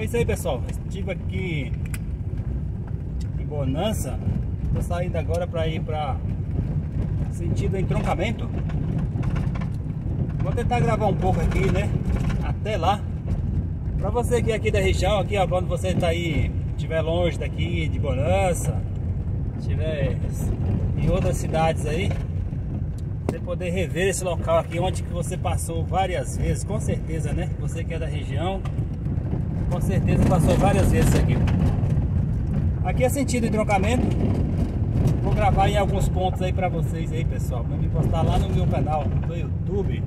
É isso aí pessoal, estive aqui em Bonança Tô saindo agora para ir para sentido entroncamento Vou tentar gravar um pouco aqui, né? Até lá Para você que é aqui da região, aqui ó, quando você tá aí Estiver longe daqui, de Bonança Estiver em outras cidades aí você poder rever esse local aqui onde que você passou várias vezes, com certeza, né? Você que é da região, com certeza passou várias vezes aqui. Aqui é sentido de trocamento. Vou gravar em alguns pontos aí pra vocês aí, pessoal. Vou me postar lá no meu canal do YouTube,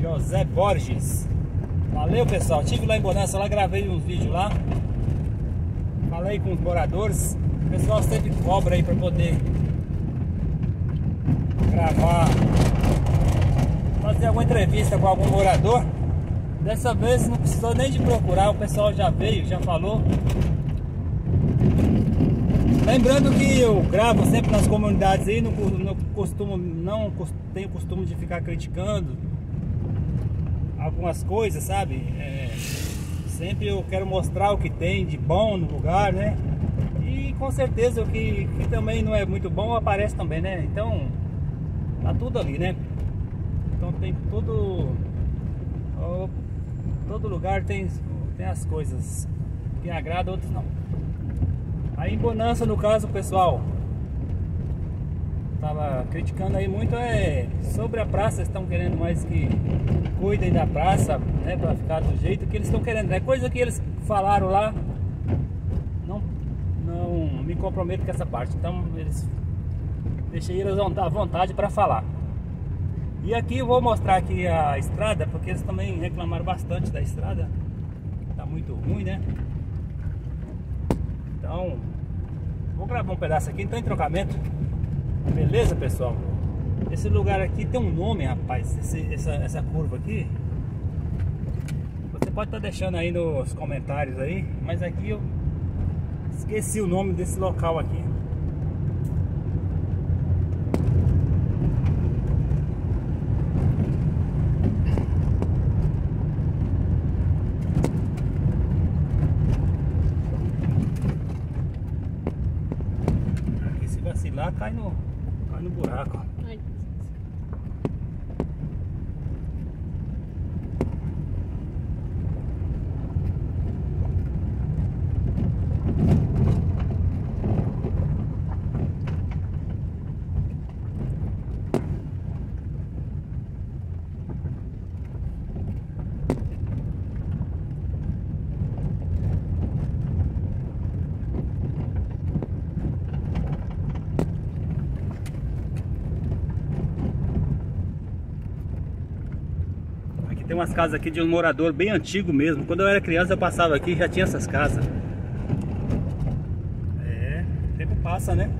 José Borges. Valeu, pessoal. Tive lá em Bonança, lá gravei uns vídeos lá. Falei com os moradores. O pessoal sempre cobra aí pra poder gravar, fazer alguma entrevista com algum morador. Dessa vez não precisou nem de procurar, o pessoal já veio, já falou. Lembrando que eu gravo sempre nas comunidades aí, não, não costumo, não tenho costume de ficar criticando algumas coisas, sabe? É, sempre eu quero mostrar o que tem de bom no lugar, né? E com certeza o que, que também não é muito bom aparece também, né? Então Tá tudo ali, né? Então tem tudo. Todo lugar tem, tem as coisas que agrada, outros não. Aí em Bonança, no caso, pessoal, tava criticando aí muito é sobre a praça, estão querendo mais que cuidem da praça, né, para ficar do jeito que eles estão querendo, é coisa que eles falaram lá. Não não me comprometo com essa parte. Então eles Deixei eles à vontade para falar. E aqui vou mostrar aqui a estrada, porque eles também reclamaram bastante da estrada. Tá muito ruim, né? Então, vou gravar um pedaço aqui, então em trocamento. Beleza, pessoal? Esse lugar aqui tem um nome, rapaz. Esse, essa, essa curva aqui. Você pode estar tá deixando aí nos comentários aí, mas aqui eu esqueci o nome desse local aqui. vacilar, cai no, cai no buraco. Ai. Tem umas casas aqui de um morador bem antigo mesmo. Quando eu era criança eu passava aqui já tinha essas casas. É, o tempo passa, né?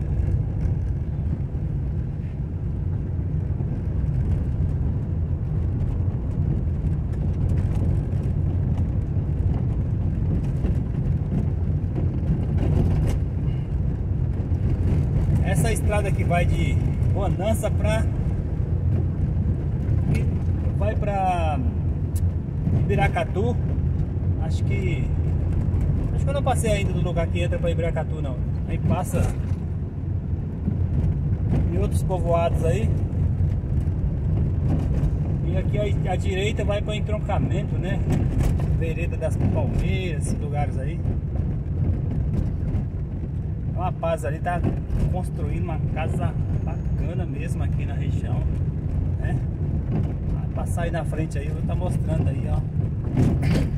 Essa estrada que vai de Bonança para vai para Ibiracatu. Acho que. Acho que eu não passei ainda do lugar que entra para Ibiracatu não. Aí passa em outros povoados aí. E aqui à direita vai para entroncamento, né? Vereda das Palmeiras, esses lugares aí. Então a Paz ali tá construindo uma casa bacana mesmo aqui na região, né? Passar aí na frente aí, vou estar tá mostrando aí, ó.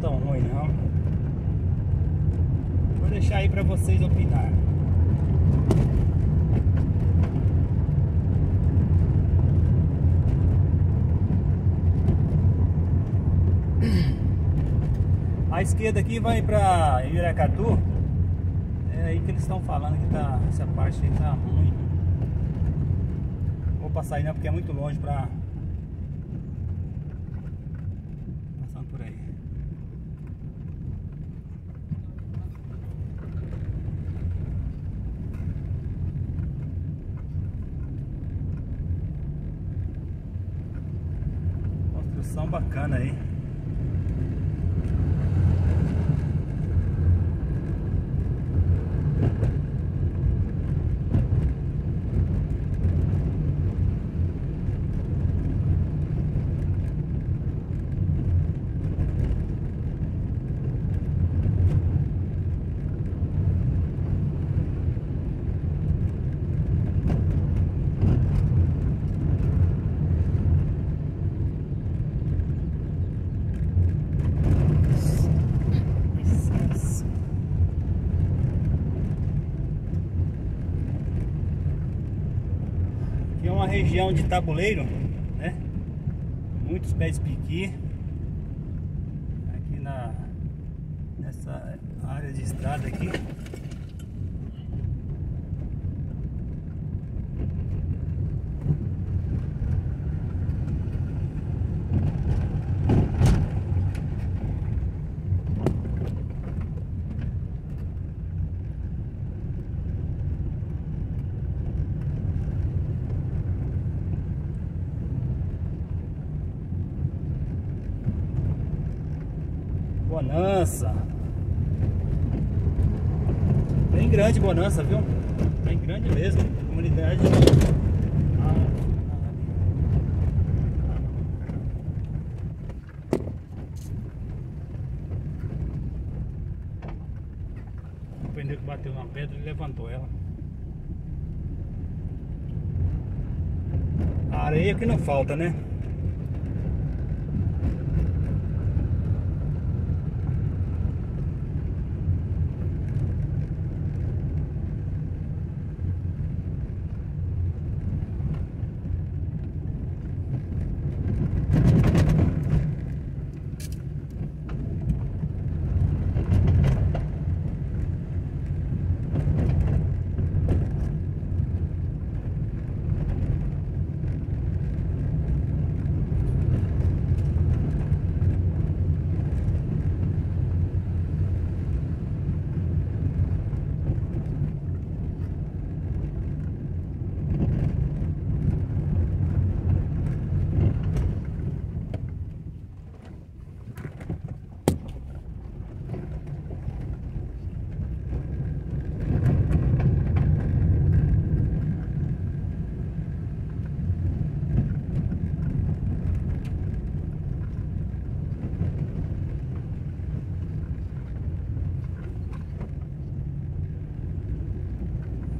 Tão ruim não. Vou deixar aí pra vocês opinar. A esquerda aqui vai pra Iracatu. É aí que eles estão falando que tá, essa parte aí tá ruim. Vou passar aí não porque é muito longe pra. Passando por aí. Construção bacana aí. Licença. Aqui é uma região de tabuleiro, né? Muitos pés piqui. Aqui na nessa área de estrada aqui. Bonança. Bem grande Bonança, viu? Bem grande mesmo. Comunidade. O pneu que bateu na pedra e levantou ela. A areia que não falta, né?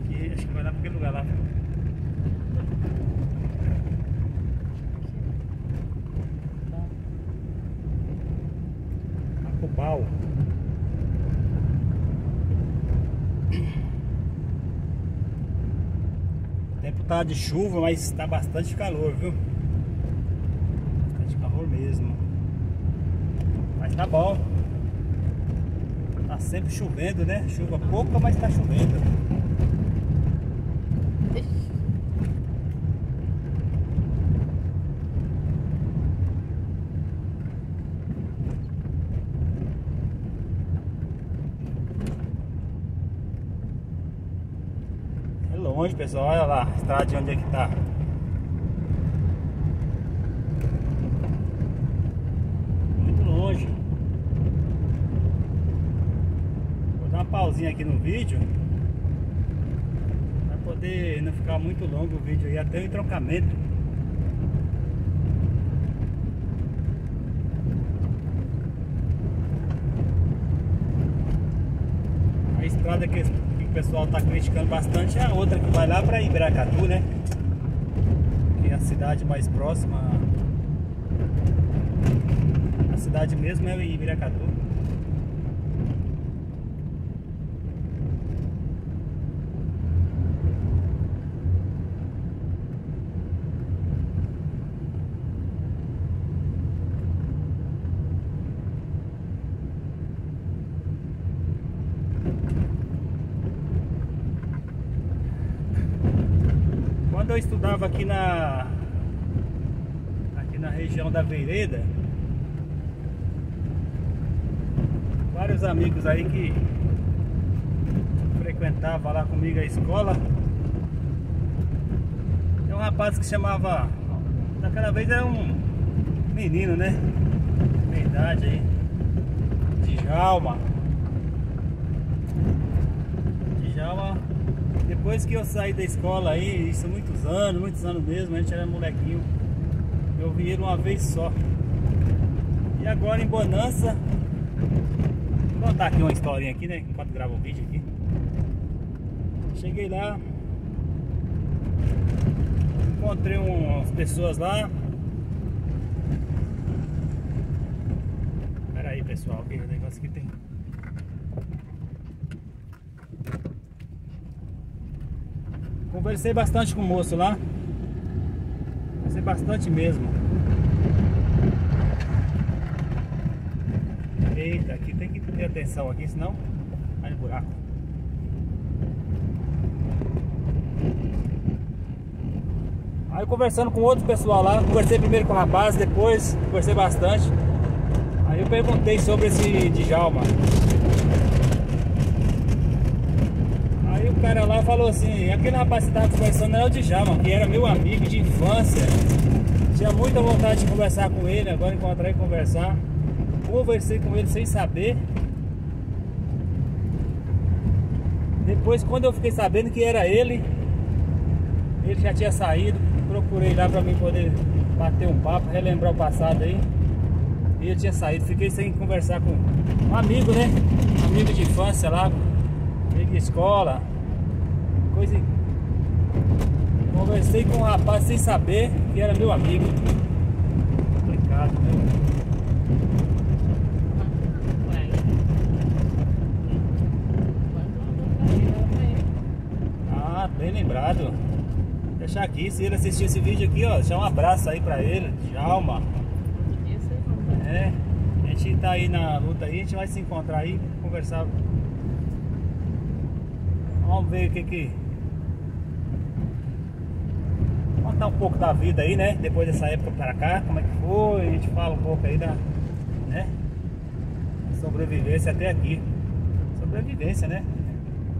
Aqui, acho que vai dar pra aquele lugar lá. Acubal. O tempo tá de chuva, mas tá bastante calor, viu? Bastante calor mesmo. Mas tá bom. Tá sempre chovendo, né? Chuva pouca, mas tá chovendo. É longe, pessoal. Olha lá, a estrada de onde é que tá. Muito longe. Vou dar uma pausinha aqui no vídeo. Pra poder não ficar muito longo o vídeo aí até o entroncamento. A estrada que, o pessoal está criticando bastante é a outra que vai lá para Iberacatu, né? Que a cidade mais próxima. A cidade mesmo é Ibiracatu. Quando eu estudava aqui na aqui na região da Vereda, vários amigos aí que frequentava lá comigo a escola. Tem um rapaz que chamava, naquela vez era um menino, né? Meia idade aí, Djalma. Djalma depois que eu saí da escola aí, isso muitos anos, muitos anos mesmo, a gente era molequinho. Eu vi ele uma vez só. E agora em Bonança, vou contar aqui uma historinha aqui, né? Enquanto gravo o vídeo aqui. Cheguei lá, encontrei umas pessoas lá. Pera aí pessoal, que negócio que tem. Conversei bastante com o moço lá. Conversei bastante mesmo. Eita, aqui tem que ter atenção aqui, senão vai no buraco. Aí conversando com outro pessoal lá, conversei primeiro com o rapaz, depois conversei bastante. Aí eu perguntei sobre esse Djalma. Aí o cara lá falou assim, aquele rapaz que estava conversando era o Djalma, que era meu amigo de infância. Tinha muita vontade de conversar com ele, agora encontrei e conversar. Conversei com ele sem saber. Depois quando eu fiquei sabendo que era ele, ele já tinha saído, procurei lá para mim poder bater um papo, relembrar o passado aí. E ele tinha saído, fiquei sem conversar com um amigo, né? Amigo de infância lá, amigo de escola, coisa. Conversei com um rapaz sem saber que era meu amigo. Complicado, né? Ah, bem lembrado. Vou deixar aqui, se ele assistir esse vídeo aqui, ó, deixar um abraço aí pra ele, Djalma. É, a gente tá aí na luta aí, a gente vai se encontrar aí, conversar. Vamos ver o que que. Contar um pouco da vida aí, né? Depois dessa época para cá, como é que foi, a gente fala um pouco aí da. né? Sobrevivência até aqui. Sobrevivência, né?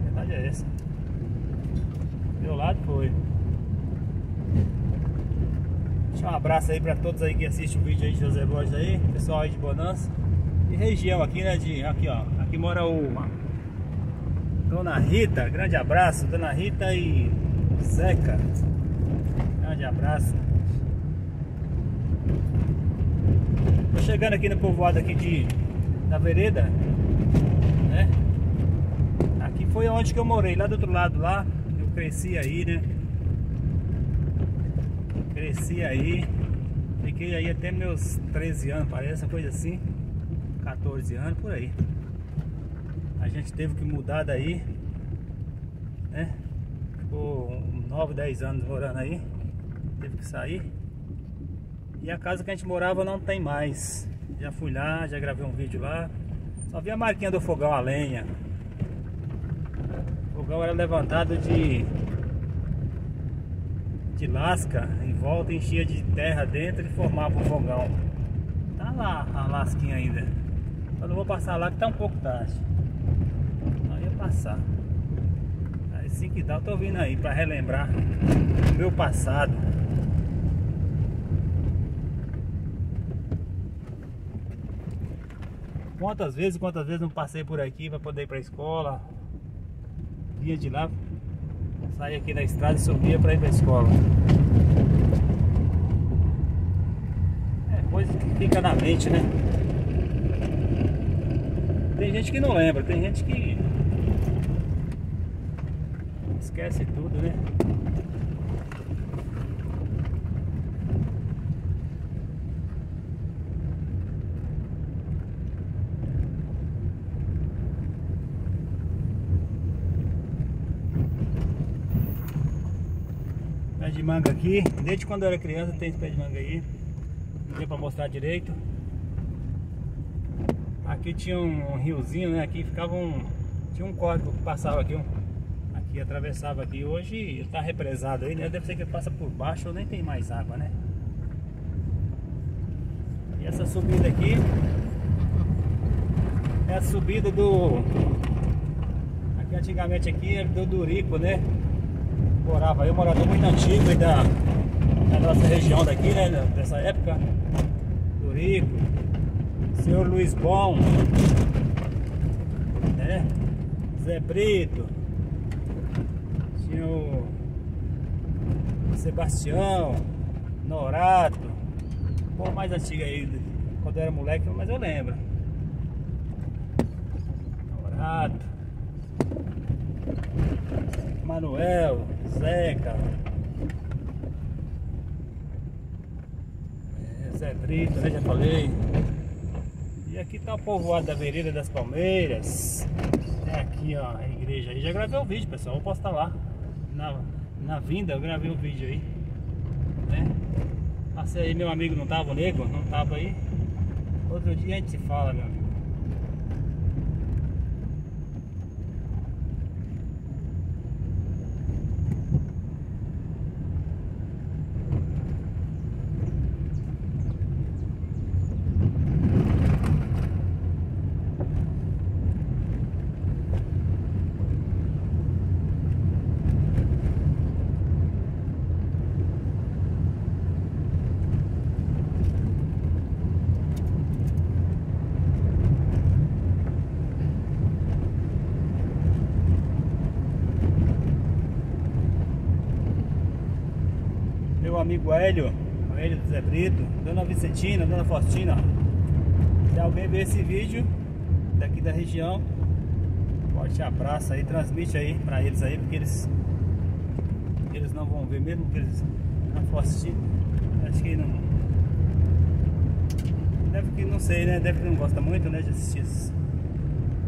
A verdade é essa. Meu lado foi. Deixa um abraço aí pra todos aí que assistem o vídeo aí de José Borges aí, pessoal aí de Bonança e região aqui, né, de, aqui ó, aqui mora o Dona Rita, grande abraço, Dona Rita e Zeca, abraço. Tô chegando aqui no povoado aqui de, da vereda, né, aqui foi onde que eu morei, lá do outro lado lá, eu cresci aí, né, Cresci aí, fiquei aí até meus 13 anos, parece, uma coisa assim, 14 anos, por aí. A gente teve que mudar daí, né? Ficou 9, 10 anos morando aí, teve que sair. E a casa que a gente morava não tem mais. Já fui lá, já gravei um vídeo lá. Só vi a marquinha do fogão a lenha. O fogão era levantado de de lasca em volta, enchia de terra dentro e formava um fogão. Tá lá a lasquinha ainda. Eu não vou passar lá que tá um pouco tarde. Aí ia passar. Aí assim que dá, eu tô vindo aí para relembrar o meu passado. Quantas vezes, quantas vezes não passei por aqui para poder ir para escola. Vinha de lá, Saía aqui na estrada e subia para ir para a escola. É coisa que fica na mente, né? Tem gente que não lembra, tem gente que esquece tudo, né? Pé de manga aqui. Desde quando eu era criança tem esse pé de manga aí. Não deu pra mostrar direito. Aqui tinha um, riozinho, né? Aqui ficava um. Tinha um córrego que passava aqui, um, aqui atravessava aqui. Hoje tá represado aí, né? Deve ser que passa por baixo ou nem tem mais água, né? E essa subida aqui é a subida do. Aqui antigamente aqui era do Durico, né? Morava aí, um morador muito antigo da, da nossa região daqui, né? Dessa época. Durico. Senhor Luiz Bom. Né? Zé Brito. Senhor Sebastião. Norato. Pô, mais antigo aí, quando eu era moleque, mas eu lembro. Norato. Manuel, Zeca. É, Zé Brito, né? Já falei. E aqui tá o povoado da Vereda das Palmeiras. É aqui, ó, a igreja aí. Já gravei o vídeo, pessoal. Vou postar lá. Na, na vinda eu gravei o vídeo aí. Né? Passei aí, meu amigo não tava, nego, não tava aí. Outro dia a gente se fala, meu amigo. Hélio, Hélio do Zé Brito, Dona Vicentina, Dona Faustina. Se alguém ver esse vídeo daqui da região, forte abraço aí, transmite aí pra eles aí, porque eles eles não vão ver mesmo que eles Dona Faustina, acho que não deve que não sei, né? Deve que não gosta muito, né, de assistir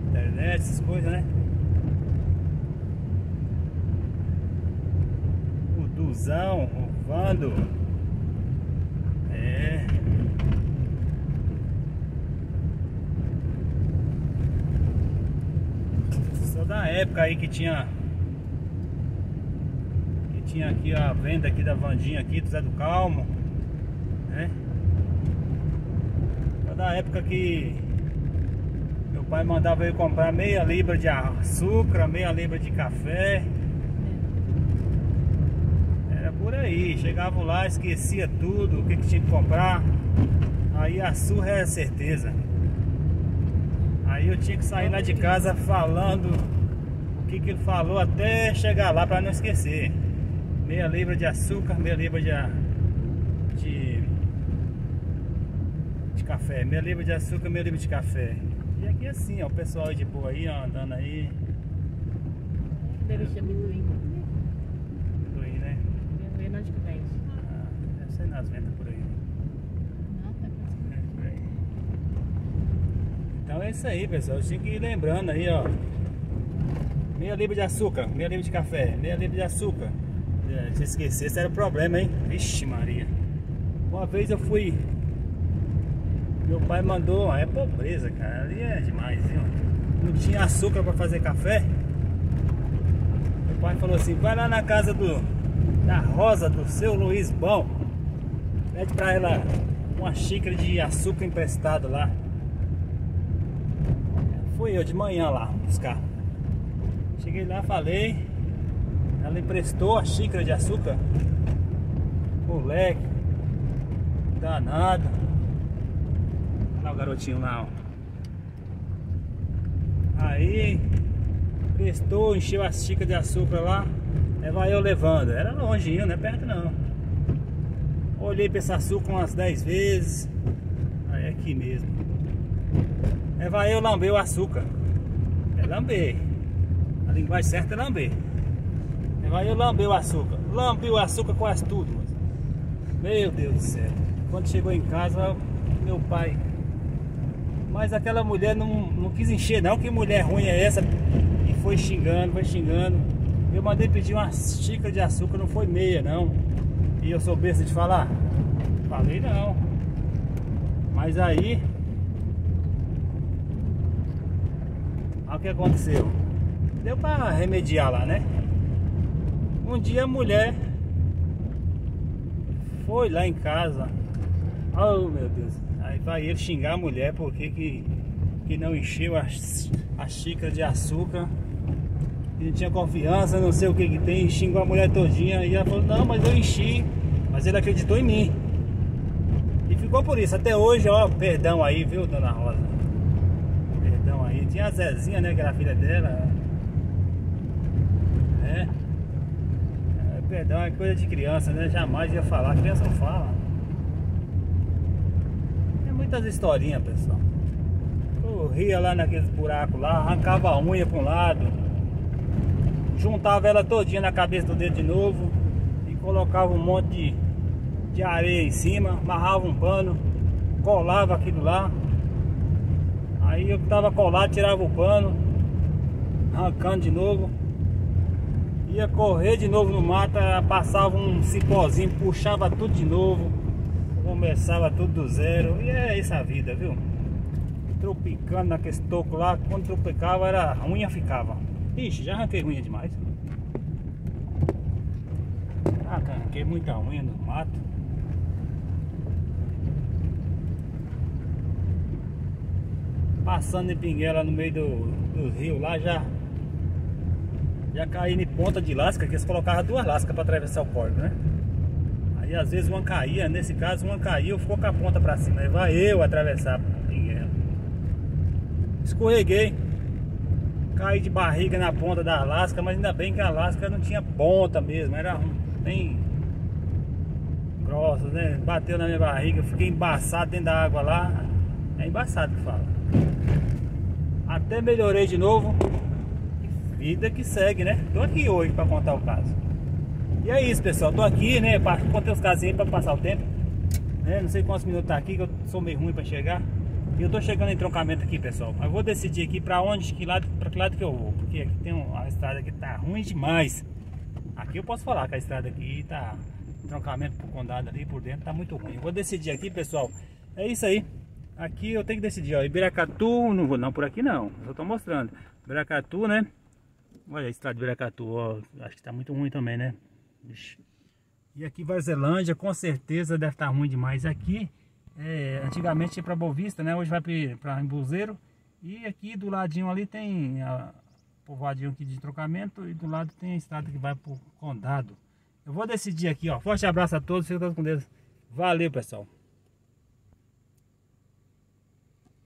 internet, essas coisas, né? O Duzão, Vando. É. Só da época aí que tinha que tinha aqui a venda aqui da Vandinha aqui do Zé do Calmo, né? Só da época que meu pai mandava eu comprar meia libra de açúcar, meia libra de café por aí. Chegavam lá, esquecia tudo, o que, que tinha que comprar. Aí a surra é certeza. Aí eu tinha que sair lá de casa falando o que, que ele falou até chegar lá para não esquecer. Meia libra de açúcar, meia libra de, de, de café. Meia libra de açúcar, meia libra de café. E aqui assim, ó, o pessoal de boa aí, ó, andando aí. Deve ser. Nas vendas por aí. É, então é isso aí, pessoal. Eu tinha que ir lembrando aí, ó. Meia libra de açúcar, meia libra de café, meia libra de açúcar. É, se esquecer, esse era problema, hein? Vixe Maria. Uma vez eu fui. Meu pai mandou, é pobreza, cara. Ali é demais, viu? Não tinha açúcar para fazer café. Meu pai falou assim, vai lá na casa do da Rosa do seu Luiz Bom. Pede pra ela uma xícara de açúcar emprestado lá. Fui eu de manhã lá buscar. Cheguei lá, falei. Ela emprestou a xícara de açúcar. Moleque. Danado. Olha o garotinho lá, ó. Aí prestou, encheu a xícara de açúcar lá. Vai eu levando. Era longinho, não é perto não. Olhei para esse açúcar umas 10 vezes. Aí é aqui mesmo. É vai eu lamber o açúcar. É lamber. A linguagem certa é lamber. É vai eu lamber o açúcar. Lambi o açúcar quase tudo. Meu Deus do céu. Quando chegou em casa, meu pai. Mas aquela mulher não, não quis encher não. Que mulher ruim é essa? E foi xingando, foi xingando. Eu mandei pedir uma xícara de açúcar, não foi meia não. E eu sou besta de falar? Falei não. Mas aí. Olha o que aconteceu. Deu pra remediar lá, né? Um dia a mulher foi lá em casa. Oh meu Deus. Aí vai ele xingar a mulher porque que, que não encheu a, a xícara de açúcar. Que não tinha confiança, não sei o que que tem. Xingou a mulher todinha. E ela falou, não, mas eu enchi. Mas ele acreditou em mim. E ficou por isso. Até hoje, ó, perdão aí, viu, dona Rosa? Perdão aí. Tinha a Zezinha, né, que era filha dela. É. é perdão é coisa de criança, né? Jamais ia falar. criança não fala. Tem muitas historinhas, pessoal. Corria lá naqueles buracos lá, arrancava a unha para um lado, juntava ela todinha na cabeça do dedo de novo e colocava um monte de, de areia em cima, amarrava um pano, colava aquilo lá. Aí eu tava colado, tirava o pano, arrancando de novo. Ia correr de novo no mato, passava um cipózinho, puxava tudo de novo, começava tudo do zero. E é essa a vida, viu? Tropicando naquele toco lá, quando tropicava era, a unha ficava. Ixi, já arranquei unha demais. Ah, arranquei muita unha no mato. Passando em Pinguela no meio do, do rio lá já já caí em ponta de lasca, que eles colocavam duas lascas para atravessar o córrego, né? Aí às vezes uma caía, nesse caso uma caiu, ficou com a ponta para cima. Aí vai eu atravessar Pinguela. Escorreguei. Caí de barriga na ponta da lasca, mas ainda bem que a lasca não tinha ponta mesmo, era bem grossa, né? Bateu na minha barriga, fiquei embaçado dentro da água lá. É embaçado que fala. Até melhorei de novo vida que segue, né? Tô aqui hoje para contar o caso. E é isso, pessoal. Tô aqui, né? Contei os casos aí para passar o tempo. Né? Não sei quantos minutos tá aqui, que eu sou meio ruim para chegar. E eu tô chegando em troncamento aqui, pessoal. Mas vou decidir aqui para onde, que lado, para que lado que eu vou. Porque aqui tem uma estrada que tá ruim demais. Aqui eu posso falar que a estrada aqui tá troncamento pro condado ali por dentro tá muito ruim. Vou decidir aqui, pessoal. É isso aí. Aqui eu tenho que decidir, ó. Ibiracatu, não vou não por aqui não. Eu tô mostrando. Ibiracatu, né? Olha a estrada de Viracatu, ó. Acho que tá muito ruim também, né? Ixi. E aqui Varzelândia, com certeza deve estar tá ruim demais. Aqui, é, antigamente ia para Bovista, né? Hoje vai para Embuzeiro. E aqui do ladinho ali tem a povoadinho aqui de trocamento e do lado tem a estrada que vai para o Condado. Eu vou decidir aqui, ó. Forte abraço a todos, fiquem com Deus. Valeu, pessoal.